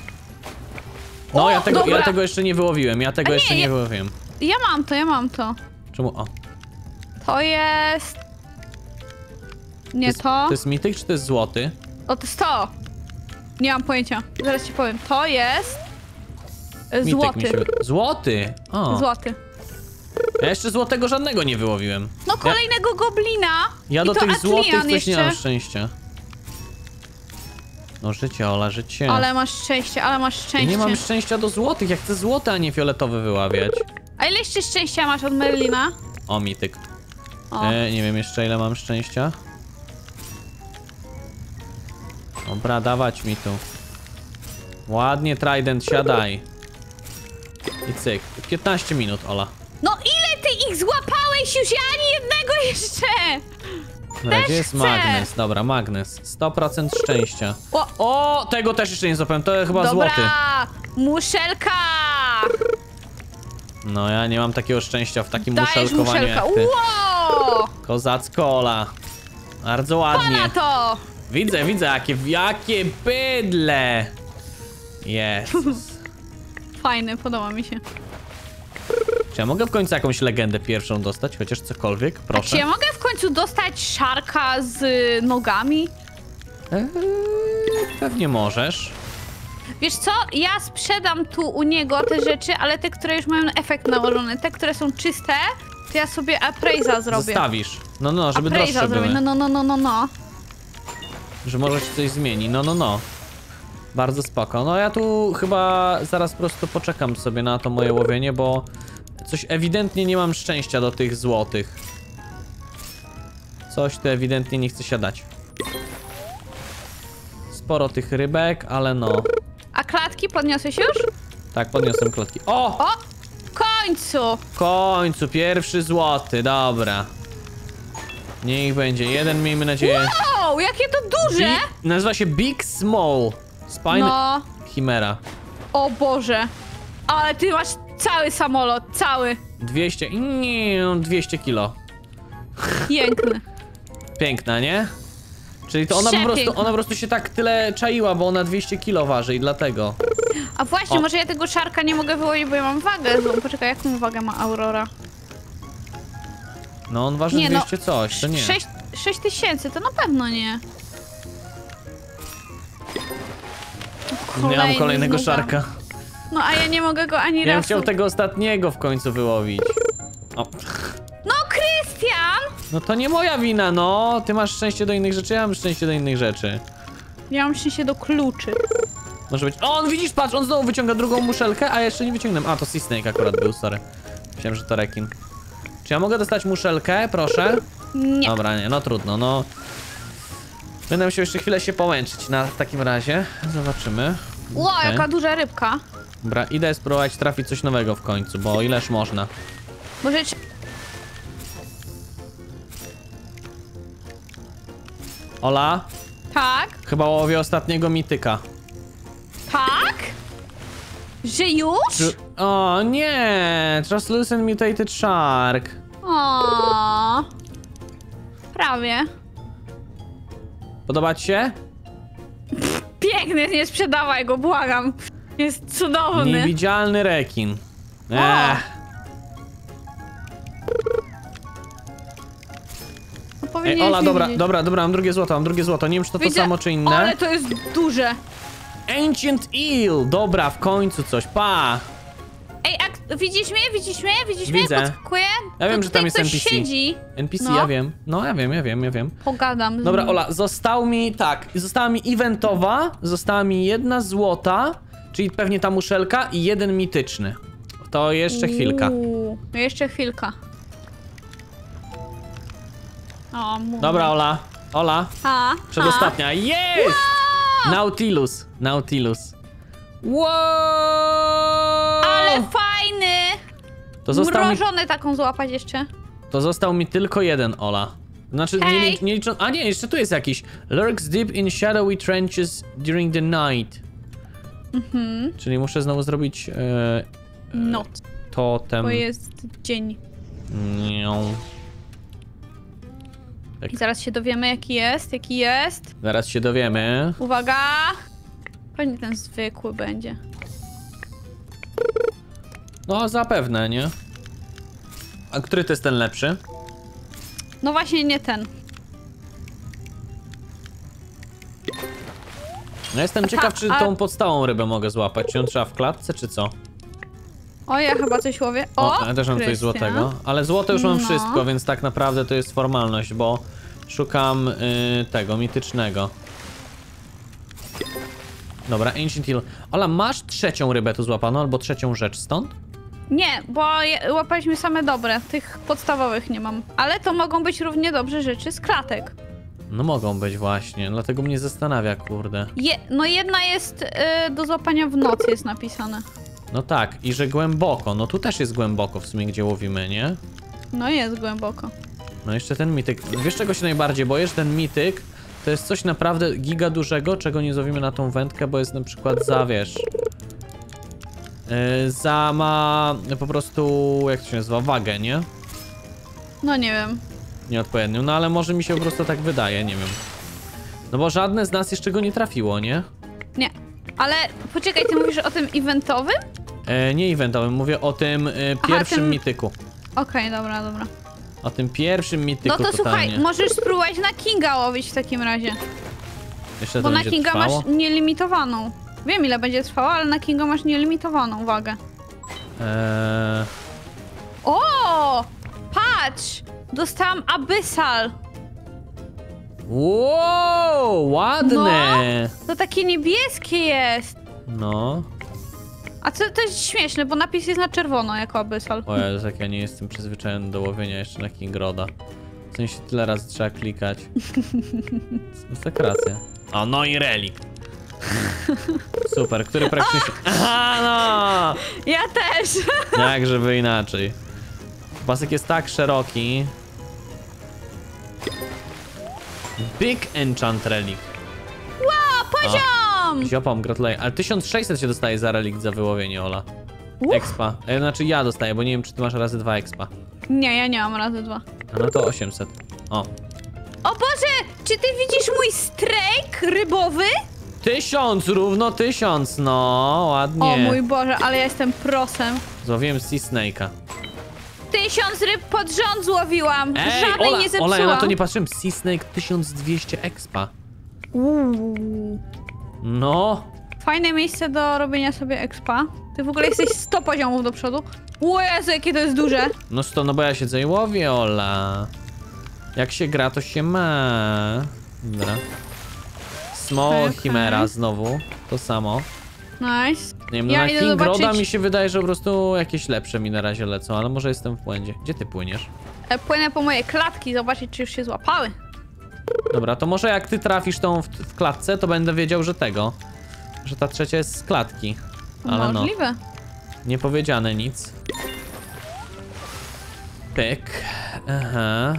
No, O, ja, tego, ja dobra. tego jeszcze nie wyłowiłem, ja tego A nie, jeszcze nie ja- wyłowiłem. Ja mam to, ja mam to. Czemu? O, To jest... Nie jest, to. to jest mityk, czy to jest złoty? O, to jest to. Nie mam pojęcia. Zaraz ci powiem. To jest... Złoty. się... Złoty! O, Złoty. ja jeszcze złotego żadnego nie wyłowiłem. No kolejnego goblina. Ja do to tych złotych coś jeszcze. nie mam szczęścia. No życie, Ola, życie. Ale masz szczęście, ale masz Ja szczęście. nie mam szczęścia do złotych, ja chcę złote, a nie fioletowe wyławiać. A ile jeszcze szczęścia masz od Merlina? O, mityk. O. E, nie wiem jeszcze ile mam szczęścia. Dobra, dawać mi tu. Ładnie, Trident, siadaj. I cyk. 15 minut, Ola. No ile ty ich złapałeś już? Ja ani jednego jeszcze! Dobra, Też gdzie jest chcę. magnes? Dobra, magnes. 100% szczęścia. O, O, tego też jeszcze nie złapałem, to chyba dobra! złoty. Muszelka! No ja nie mam takiego szczęścia w takim Dajesz muszelkowaniu muszelka. jak ty. Wow! Kozacko, Ola. Bardzo ładnie. Pana to! Widzę, widzę, jakie, jakie bydle! Jezus. Fajny, podoba mi się. Czy ja mogę w końcu jakąś legendę pierwszą dostać? Chociaż cokolwiek? A czy Proszę. ja mogę w końcu dostać szarka z nogami? Eee, pewnie możesz. Wiesz co, ja sprzedam tu u niego te rzeczy, ale te, które już mają efekt nałożony, te, które są czyste, to ja sobie appraise'a zrobię. Zostawisz. No, no, żeby Appraise'a droższe zrobię, były. no, no, no, no, no, no. Że może się coś zmieni. No, no, no. Bardzo spoko. No ja tu chyba zaraz po prostu poczekam sobie na to moje łowienie, bo coś ewidentnie nie mam szczęścia do tych złotych. Coś tu ewidentnie nie chce siadać. sporo tych rybek, ale no. A klatki podniosłeś już? Tak, podniosłem klotki. O! O! W końcu! W końcu, pierwszy złoty, dobra. Niech będzie, jeden miejmy nadzieję. O, jakie to duże! Bi- nazywa się Big Small. Spine No, Chimera. o Boże. Ale ty masz cały samolot, cały. 200, nie, 200 kilo. Piękny. Piękna, nie? Czyli to ona po prostu, ona po prostu się tak tyle czaiła, bo ona 200 kilo waży i dlatego. A właśnie, O. może ja tego szarka nie mogę wyłowić, bo ja mam wagę złą. Poczekaj, jaką wagę ma Aurora? No on waży Nie, no, 200 coś, to nie. 6, 6 tysięcy, to na pewno nie. Miałam Kolejny kolejnego szarka. No a ja nie mogę go ani Ja razu. chciał tego ostatniego w końcu wyłowić. O, No! No to nie moja wina, no. Ty masz szczęście do innych rzeczy, ja mam szczęście do innych rzeczy. Ja mam szczęście do kluczy. Może być. O, on widzisz, patrz, on znowu wyciąga drugą muszelkę, a ja jeszcze nie wyciągnąłem. A, to Sea Snake akurat był, sorry. Myślałem, że to rekin. Czy ja mogę dostać muszelkę, proszę? Nie. Dobra, nie, no trudno, no. Będę musiał jeszcze chwilę się pomęczyć na w takim razie. Zobaczymy. Ło, Okej. jaka duża rybka. Dobra, idę spróbować trafić coś nowego w końcu, bo ileż można. Może... Ola, Tak? chyba łowię ostatniego mityka. Tak? Że już? Czy- O nie! Translucent Mutated Shark. O. Prawie. Podoba ci się? Piękny, nie sprzedawaj go, błagam. Jest cudowny. Niewidzialny rekin. Ech. Ej, Ola, dobra, widzieć. dobra, dobra, mam drugie złoto, mam drugie złoto. Nie wiem, czy to to Widzę- samo, czy inne. Ale to jest duże. Ancient Eel! Dobra, w końcu coś, pa! Ej, a widzisz mnie? Widzisz mnie? Widzisz Widzę. mnie? Ja wiem, To że tam jest NPC. siedzi. NPC, No. ja wiem. No, ja wiem, ja wiem, ja wiem. Pogadam Dobra. Ola, został mi, tak, została mi eventowa, została mi jedna złota, czyli pewnie ta muszelka i jeden mityczny. To jeszcze chwilka. Uuu, jeszcze chwilka. O, mówię. Dobra, Ola, Ola, A, przedostatnia. Jest! Nautilus, Nautilus. Wow! Ale fajny! To został, mi, Mrożony taką złapać jeszcze. to został mi tylko jeden, Ola. Znaczy, nie, Hej. li- nie licząc... A nie, jeszcze tu jest jakiś. Lurks deep in shadowy trenches during the night. Mhm. Czyli muszę znowu zrobić e, Noc, totem. bo jest dzień. Nią. I zaraz się dowiemy, jaki jest, jaki jest. Zaraz się dowiemy. Uwaga! Pewnie ten zwykły będzie. No, zapewne, nie? A który to jest ten lepszy? No właśnie nie ten. No jestem ciekaw, czy tą podstałą rybę mogę złapać. Czy ją trzeba w klatce, czy co? O, ja chyba coś łowię. O, ja też mam coś złotego. Ale złote już mam No. wszystko, więc tak naprawdę to jest formalność, bo szukam y, tego, mitycznego. Dobra, Ancient Hill. Ola, masz trzecią rybę tu złapaną, albo trzecią rzecz stąd? Nie, bo je- łapaliśmy same dobre. Tych podstawowych nie mam. Ale to mogą być równie dobrze rzeczy z klatek. No mogą być właśnie, dlatego mnie zastanawia, kurde. Je, no jedna jest y, do złapania w nocy jest napisane. No tak, i że głęboko. No tu też jest głęboko w sumie, gdzie łowimy, nie? No jest głęboko. No jeszcze ten mityk. Wiesz czego się najbardziej boję? Że ten mityk to jest coś naprawdę giga dużego, czego nie złowimy na tą wędkę, bo jest na przykład za, wiesz... Yy, za ma po prostu, jak to się nazywa, wagę, nie? No nie wiem. Nieodpowiednią, no ale może mi się po prostu tak wydaje, nie wiem. No bo żadne z nas jeszcze go nie trafiło, nie? Nie. Ale poczekaj, ty mówisz o tym eventowym? E, nie eventowym, mówię o tym e, pierwszym tym- mityku. Okej, dobra, dobra. O tym pierwszym mityku No to totalnie. słuchaj, możesz spróbować na Kinga łowić w takim razie. Jeszcze Bo na Kinga trwało? masz nielimitowaną. Wiem ile będzie trwało, ale na Kinga masz nielimitowaną wagę. Eee, O! Patrz! Dostałam Abyssal. Wow, ładne! To takie niebieskie jest. No. A co to jest śmieszne, bo napis jest na czerwono jako Abyssal. O Jezu, jak ja nie jestem przyzwyczajony do łowienia jeszcze na Kingroda. W sensie tyle razy trzeba klikać. Masakracja. O, no i relikt. Super, który praktycznie. Aha, Ja też! no! Jak żeby inaczej. Pasek jest tak szeroki. Big Enchant Relic. O, poziom! Ziopom, gratuluję. Ale 1600 się dostaje za relikt za wyłowienie, Ola. Uch. Expa. E, Znaczy ja dostaję, bo nie wiem, czy ty masz razy dwa expa. Nie, ja nie mam razy dwa. A no to 800. O. O Boże, czy ty widzisz mój strajk rybowy? Tysiąc, równo tysiąc, no, ładnie. O mój Boże, ale ja jestem prosem. Złowiłem Sea Snake'a. Tysiąc ryb pod rząd złowiłam. Ej, Żadnej Ola, nie zepsułam. Ola, ja na to nie patrzyłem. Sea Snake 1200 expa. Uuu. No. Fajne miejsce do robienia sobie expa. Ty w ogóle jesteś 100 poziomów do przodu. O Jezu, jakie to jest duże. No sto, no bo ja siedzę i łowię, Ola. Jak się gra, to się ma. Dobra. Small Okej, Chimera znowu. To samo. Nice. Nie wiem, no Ja na idę King Roda zobaczyć- mi się wydaje, że po prostu jakieś lepsze mi na razie lecą, ale może jestem w błędzie. Gdzie ty płyniesz? E, Płynę po moje klatki, zobaczyć czy już się złapały. Dobra, to może jak ty trafisz tą w, w klatce, to będę wiedział, że tego. Że ta trzecia jest z klatki. Ale no, Możliwe. nie powiedziane nic. Pyk. Aha.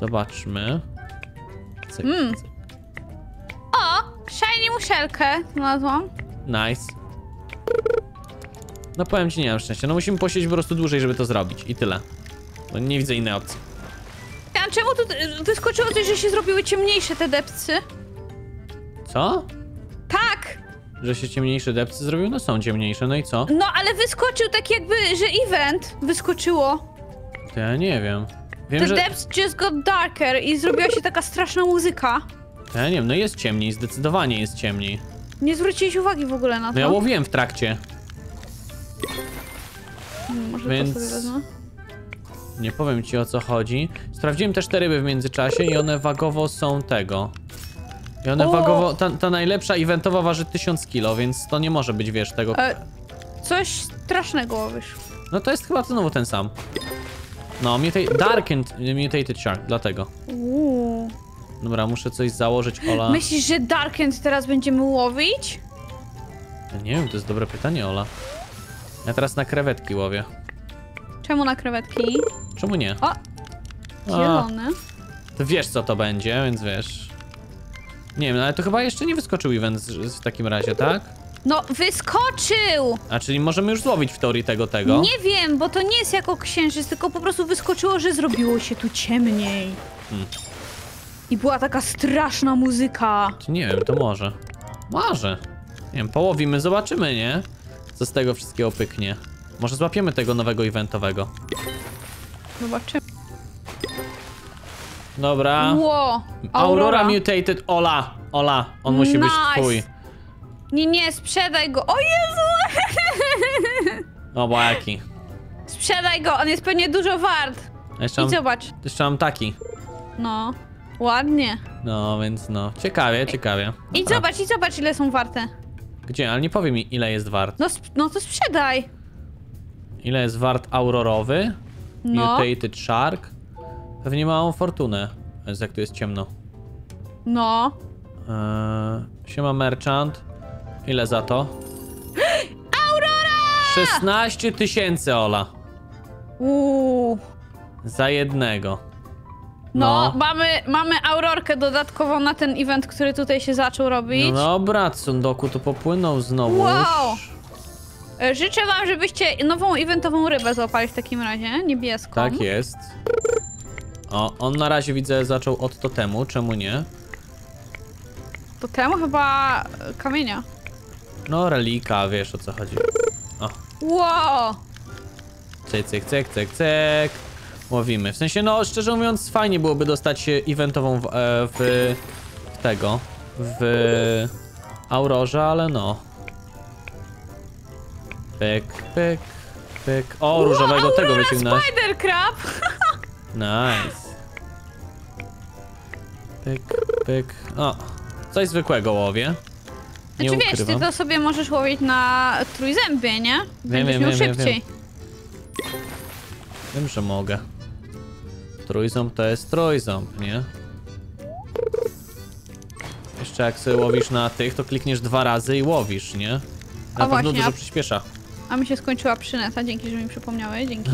Zobaczmy. Cyk, Mm. cyk. O, shiny muszelkę znalazłam. Nice. No powiem ci, nie mam szczęścia. No musimy posiedzieć po prostu dłużej, żeby to zrobić. I tyle. Bo nie widzę innej opcji. A czemu tu wyskoczyło coś, że się zrobiły ciemniejsze te depcy? Co? Tak! Że się ciemniejsze depcy zrobił? No są ciemniejsze, no i co? No ale wyskoczył tak jakby, że event wyskoczyło. To ja nie wiem. Wiem, The że... depths just got darker i zrobiła się taka straszna muzyka. Ja nie wiem, no jest ciemniej, zdecydowanie jest ciemniej. Nie zwróciłeś uwagi w ogóle na to. No ja łowiłem w trakcie. Hmm, Może więc- to sobie wezmę. Nie powiem ci o co chodzi. Sprawdziłem też te ryby w międzyczasie i one wagowo są tego. I one O! wagowo... Ta, ta najlepsza eventowa waży 1000 kilo, więc to nie może być, wiesz, tego... E, coś strasznego łowisz. No to jest chyba znowu ten sam. No, muta- Dark and Mutated Shark, dlatego. Uuu. Dobra, muszę coś założyć, Ola. Myślisz, że Darkend teraz będziemy łowić? Ja Nie wiem, to jest dobre pytanie, Ola. Ja teraz na krewetki łowię. Czemu na krewetki? Czemu nie? O! Zielony. To wiesz co to będzie, więc wiesz. Nie wiem, no ale to chyba jeszcze nie wyskoczył event w takim razie, tak? No, wyskoczył! A czyli możemy już złowić w teorii tego tego. Nie wiem, bo to nie jest jako księżyc, tylko po prostu wyskoczyło, że zrobiło się tu ciemniej. Hmm. I była taka straszna muzyka. Nie wiem, to może. Może. Nie wiem, połowimy, zobaczymy, nie? Co z tego wszystkiego pyknie. Może złapiemy tego nowego eventowego. Zobaczymy. Dobra. Ło! Aurora Mutated Ola. Ola, on musi być Nice. twój. Nie, nie, sprzedaj go. O Jezu! O, bo jaki. sprzedaj go, on jest pewnie dużo wart. Jeszcze I mam, zobacz. jeszcze mam taki. No, ładnie. No, więc no. Ciekawie, ciekawie. I zobacz, i zobacz, ile są warte. Gdzie? Ale nie powie mi, ile jest wart. No, no to sprzedaj. Ile jest wart aurorowy? No, Mutated Shark? Pewnie małą fortunę. Jest jak tu jest ciemno. no. Eee, siema Merchant. Ile za to? Aurora! 16 tysięcy, Ola. Uuu. Za jednego. No, No. Mamy, mamy aurorkę dodatkową na ten event, który tutaj się zaczął robić. No dobra, Tsundoku tu popłynął znowu. Wow! Życzę wam, żebyście nową eventową rybę złapali w takim razie, niebieską. Tak jest. O, on na razie widzę zaczął od totemu, czemu nie? To temu chyba kamienia. No, relika, wiesz o co chodzi. O, Wow! cyk, cyk, cyk, cyk, cyk. Łowimy. W sensie, no, szczerze mówiąc, fajnie byłoby dostać eventową w, e, w, w tego, w Aurorze, ale no. Pyk, pyk, pyk. O, różowego wow, tego wyciągnąłeś. Spider Crab! Nice. Pyk, pyk. O, coś zwykłego łowię. Nie Znaczy wiesz, ukrywam. ty to sobie możesz łowić na trójzębie, nie? Będziesz wiem, miał wiem, wiem, szybciej. Wiem, że mogę. Trójząb to jest trójząb, nie? Jeszcze jak sobie łowisz na tych, to klikniesz dwa razy i łowisz, nie? Na pewno właśnie, dużo przyspiesza. A mi się skończyła przyneta, dzięki, że mi przypomniałeś, dzięki.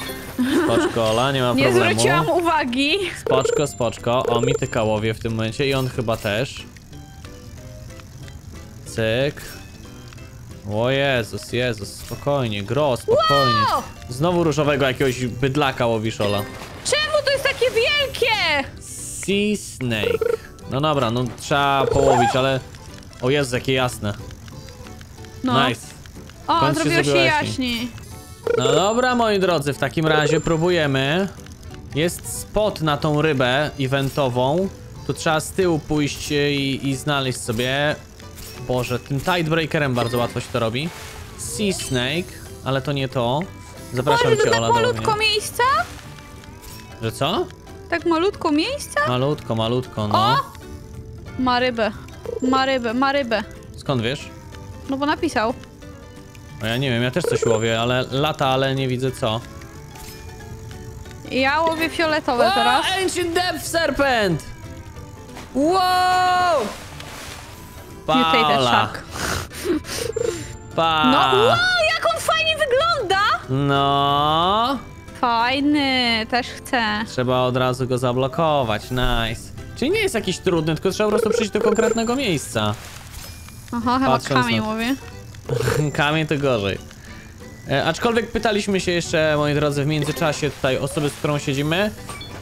Spoczko, Ola, nie ma Nie problemu. zwróciłam uwagi. Spoczko, spoczko. O, mityka łowię w tym momencie i on chyba też. Cyk. O Jezus, Jezus, spokojnie, gro, spokojnie. O! Znowu różowego jakiegoś bydlaka łowisz, Ola. Czemu to jest takie wielkie? Sea Snake. No dobra, no trzeba połowić, ale... O Jezu, jakie jasne. No. Nice. O, końcu zrobiło się jaśniej. No dobra, moi drodzy, w takim razie próbujemy. Jest spot na tą rybę eventową. Tu trzeba z tyłu pójść i, i znaleźć sobie. Boże, tym Tidebreakerem bardzo łatwo się to robi. Sea Snake, ale to nie to. Zapraszam Boże, to cię, tak Ola, malutko łowienia. miejsca? Że co? Tak malutko miejsca? Malutko, malutko, no. O! Ma rybę. Ma rybę, ma rybę. Skąd wiesz? No bo napisał. No ja nie wiem, ja też coś łowię, ale lata, ale nie widzę co. Ja łowię fioletowe teraz. Ancient Depth Serpent! Wow! Shark. pa. No, wow, jak on fajnie wygląda! No, Fajny, też chcę. trzeba od razu go zablokować, nice. Czyli nie jest jakiś trudny, tylko trzeba po prostu przyjść do konkretnego miejsca. Aha, chyba Patrząc kamień na- łowię. Kamień to gorzej. E, aczkolwiek pytaliśmy się jeszcze, moi drodzy, w międzyczasie tutaj osoby, z którą siedzimy.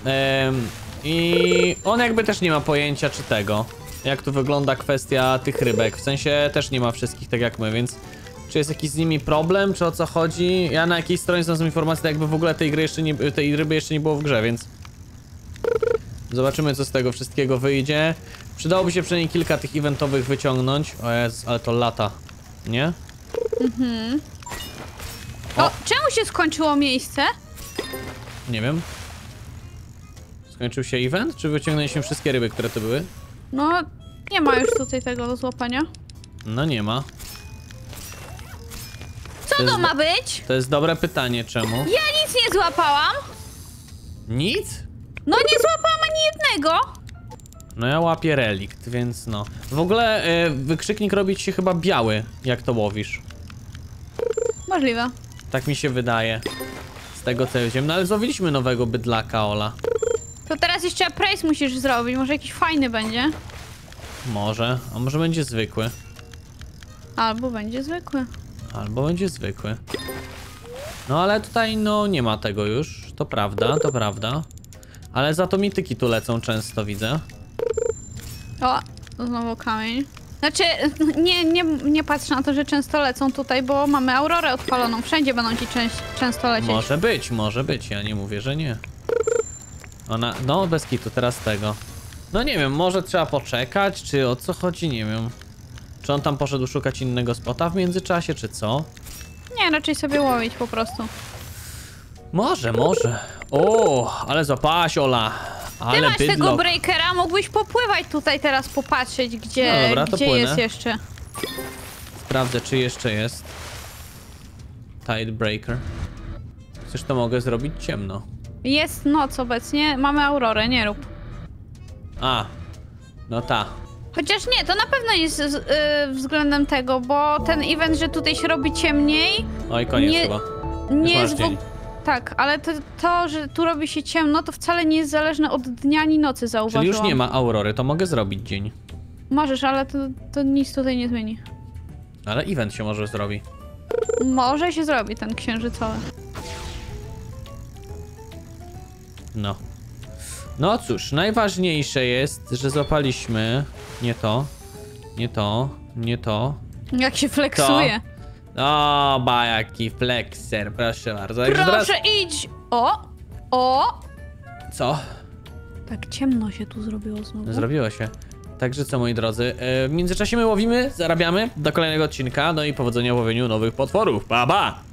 Em, I on jakby też nie ma pojęcia czy tego. Jak tu wygląda kwestia tych rybek. W sensie też nie ma wszystkich tak jak my, więc czy jest jakiś z nimi problem, czy o co chodzi? Ja na jakiejś stronie znalazłem informację, tak jakby w ogóle tej gry jeszcze nie, tej ryby jeszcze nie było w grze, więc zobaczymy co z tego wszystkiego wyjdzie. Przydałoby się przynajmniej kilka tych eventowych wyciągnąć. O ale to lata, nie? O, O. czemu się skończyło miejsce? Nie wiem. Skończył się event, czy wyciągnęliśmy wszystkie ryby, które tu były? No, nie ma już tutaj tego do złapania. No nie ma. Co To to ma być? To jest dobre pytanie, czemu? Ja nic nie złapałam. Nic? No nie złapałam ani jednego. No ja łapię relikt, więc no. W ogóle e, wykrzyknik robi ci się chyba biały, jak to łowisz. Możliwe. Tak mi się wydaje. Z tego co wiem. No ale złowiliśmy nowego bydlaka, Ola. To teraz jeszcze praise musisz zrobić, może jakiś fajny będzie. Może. A może będzie zwykły. Albo będzie zwykły. Albo będzie zwykły. No ale tutaj no nie ma tego już. To prawda, to prawda. Ale za to mityki tu lecą często, widzę. O, znowu kamień. Znaczy, nie, nie, nie patrz na to, że często lecą tutaj, bo mamy aurorę odpaloną. Wszędzie będą ci często lecieć. Może być, może być, ja nie mówię, że nie. Ona, no bez kitu, teraz tego. No nie wiem, może trzeba poczekać, czy o co chodzi, nie wiem. Czy on tam poszedł szukać innego spota w międzyczasie, czy co? Nie, raczej sobie łowić po prostu. Może, może. O, ale zapałaś, Ola. Ty Ale masz tego bydlok. breakera, mógłbyś popływać tutaj teraz, popatrzeć, gdzie, No dobra, gdzie płynę. jest jeszcze. Sprawdzę, czy jeszcze jest. Tidebreaker. Chcesz to mogę zrobić ciemno. Jest noc obecnie, mamy aurorę, nie rób. A, no ta. Chociaż nie, to na pewno jest z, y, względem tego, bo ten event, że tutaj się robi ciemniej, Oj, koniec Nie- chyba. nie jest w... Tak, ale to, to, że tu robi się ciemno, to wcale nie jest zależne od dnia ani nocy, zauważyłam. Czyli już nie ma aurory, to mogę zrobić dzień. Możesz, ale to, to nic tutaj nie zmieni. Ale event się może zrobi. Może się zrobi ten księżycowy. No. No cóż, najważniejsze jest, że złapaliśmy nie to, nie to, nie to. Jak się flexuje. O, ba, jaki flexer, proszę bardzo. Proszę teraz- idź! O! O! Co? Tak ciemno się tu zrobiło znowu. Zrobiło się. Także co, moi drodzy, e, w międzyczasie my łowimy, zarabiamy do kolejnego odcinka, no i powodzenia w łowieniu nowych potworów. Pa, pa!